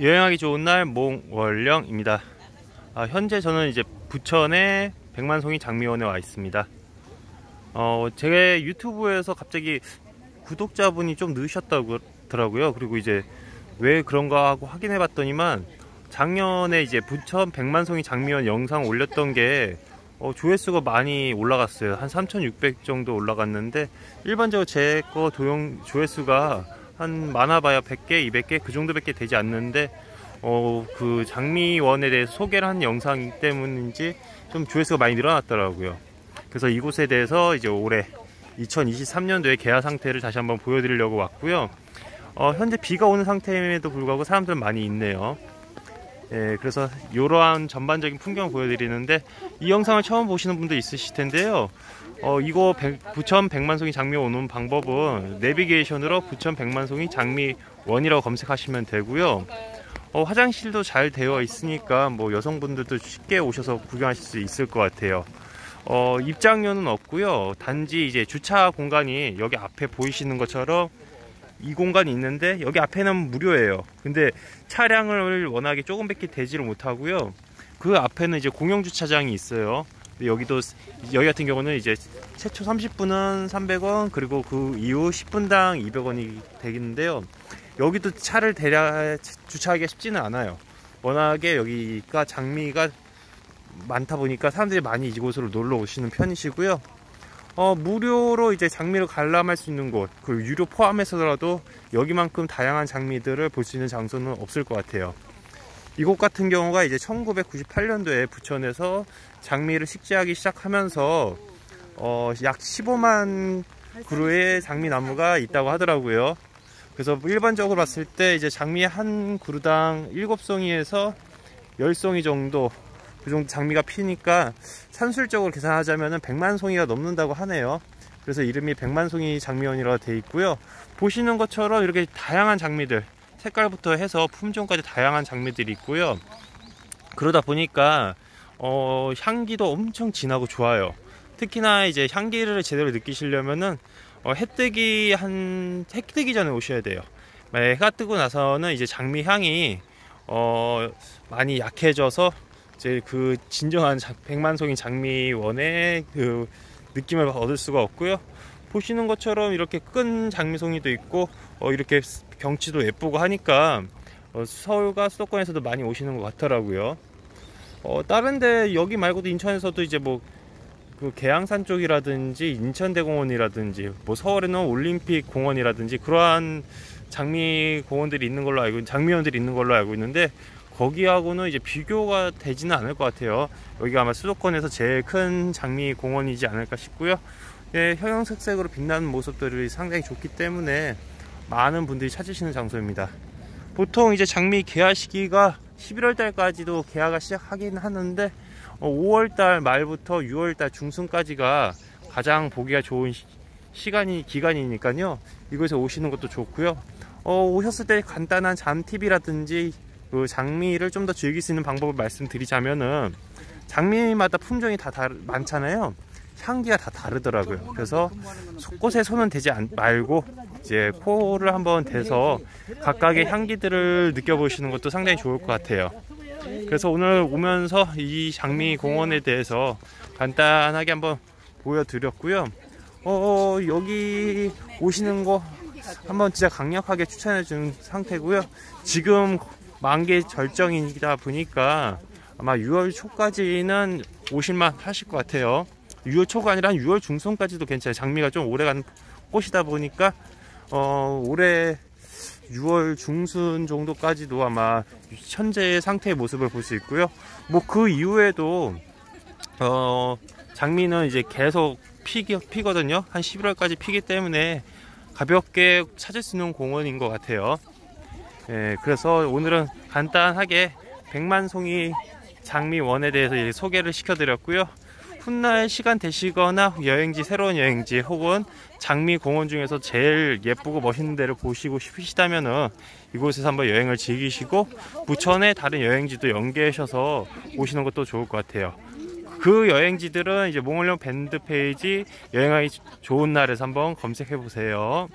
여행하기 좋은 날 몽월령입니다. 아, 현재 저는 이제 부천의 백만송이 장미원에 와 있습니다. 어, 제 유튜브에서 갑자기 구독자분이 좀 늦으셨다고 하더라고요. 그리고 이제 왜 그런가 하고 확인해 봤더니만 작년에 이제 부천 백만송이 장미원 영상 올렸던 게 어, 조회수가 많이 올라갔어요. 한 3,600 정도 올라갔는데 일반적으로 제 거 조회수가 한 많아봐야 100개, 200개 그 정도밖에 되지 않는데 어, 그 장미원에 대해서 소개를 한 영상이기 때문인지 좀 조회수가 많이 늘어났더라고요. 그래서 이곳에 대해서 이제 올해 2023년도의 개화 상태를 다시 한번 보여드리려고 왔고요. 어, 현재 비가 오는 상태임에도 불구하고 사람들 많이 있네요. 예, 그래서 이러한 전반적인 풍경을 보여드리는데 이 영상을 처음 보시는 분도 있으실 텐데요. 어, 이거 백, 부천 백만송이 장미 오는 방법은 내비게이션으로 부천 백만송이 장미 원이라고 검색하시면 되고요. 어, 화장실도 잘 되어 있으니까 뭐 여성분들도 쉽게 오셔서 구경하실 수 있을 것 같아요. 어, 입장료는 없고요. 단지 이제 주차 공간이 여기 앞에 보이시는 것처럼 이 공간이 있는데 여기 앞에는 무료예요. 근데 차량을 워낙에 조금밖에 대지를 못하고요. 그 앞에는 이제 공영 주차장이 있어요. 여기도 여기 같은 경우는 이제 최초 30분은 300원 그리고 그 이후 10분당 200원이 되겠는데요. 여기도 차를 대략 주차하기가 쉽지는 않아요. 워낙에 여기가 장미가 많다 보니까 사람들이 많이 이곳으로 놀러 오시는 편이시고요. 어, 무료로 이제 장미를 관람할 수 있는 곳, 그 유료 포함해서라도 여기만큼 다양한 장미들을 볼 수 있는 장소는 없을 것 같아요. 이곳 같은 경우가 이제 1998년도에 부천에서 장미를 식재하기 시작하면서 어, 약 15만 그루의 장미 나무가 있다고 하더라고요. 그래서 일반적으로 봤을 때 이제 장미 한 그루당 7송이에서 10송이 정도 그 정도 장미가 피니까 산술적으로 계산하자면 100만 송이가 넘는다고 하네요. 그래서 이름이 백만송이 장미원이라고 되어 있고요. 보시는 것처럼 이렇게 다양한 장미들 색깔부터 해서 품종까지 다양한 장미들이 있고요. 그러다 보니까 어, 향기도 엄청 진하고 좋아요. 특히나 이제 향기를 제대로 느끼시려면은 어, 해 뜨기 한, 해 뜨기 전에 오셔야 돼요. 해가 뜨고 나서는 이제 장미 향이 어, 많이 약해져서 이제 그 진정한 백만송이 장미원의 그 느낌을 얻을 수가 없고요. 보시는 것처럼 이렇게 끈 장미송이도 있고 어, 이렇게 경치도 예쁘고 하니까 어, 서울과 수도권에서도 많이 오시는 것 같더라고요. 어, 다른데 여기 말고도 인천에서도 이제 뭐 그 계양산 쪽이라든지 인천대공원이라든지 뭐 서울에는 올림픽 공원이라든지 그러한 장미 공원들이 있는 걸로 알고 장미원들이 있는 걸로 알고 있는데 거기하고는 이제 비교가 되지는 않을 것 같아요. 여기가 아마 수도권에서 제일 큰 장미 공원이지 않을까 싶고요. 예, 형형색색으로 빛나는 모습들이 상당히 좋기 때문에 많은 분들이 찾으시는 장소입니다. 보통 이제 장미 개화 시기가 11월 달까지도 개화가 시작하긴 하는데 5월 어, 달 말부터 6월 달 중순까지가 가장 보기가 좋은 시, 간이 기간이니까요. 이곳에 오시는 것도 좋고요. 어, 오셨을 때 간단한 잠팁이라든지 그 장미를 좀 더 즐길 수 있는 방법을 말씀드리자면은 장미마다 품종이 다 다르, 많잖아요. 향기가 다 다르더라고요. 그래서 속곳에 손은 대지 않, 말고 이제 코를 한번 대서 각각의 향기들을 느껴보시는 것도 상당히 좋을 것 같아요. 그래서 오늘 오면서 이 장미 공원에 대해서 간단하게 한번 보여드렸고요. 어, 여기 오시는 거 한번 진짜 강력하게 추천해 주는 상태고요. 지금 만개 절정이다 보니까 아마 6월 초까지는 오실만 하실 것 같아요. 6월 초가 아니라 6월 중순까지도 괜찮아요. 장미가 좀 오래간 꽃이다 보니까 어, 올해 6월 중순 정도까지도 아마 현재의 상태의 모습을 볼 수 있고요. 뭐 그 이후에도 어, 장미는 이제 계속 피기, 피거든요. 한 11월까지 피기 때문에 가볍게 찾을 수 있는 공원인 것 같아요. 예, 그래서 오늘은 간단하게 백만송이 장미원에 대해서 소개를 시켜드렸고요. 훗날 시간 되시거나 여행지 새로운 여행지 혹은 장미 공원 중에서 제일 예쁘고 멋있는 데를 보시고 싶으시다면 이곳에서 한번 여행을 즐기시고 부천의 다른 여행지도 연계하셔서 오시는 것도 좋을 것 같아요. 그 여행지들은 이제 몽골령 밴드 페이지 여행하기 좋은 날에서 한번 검색해 보세요.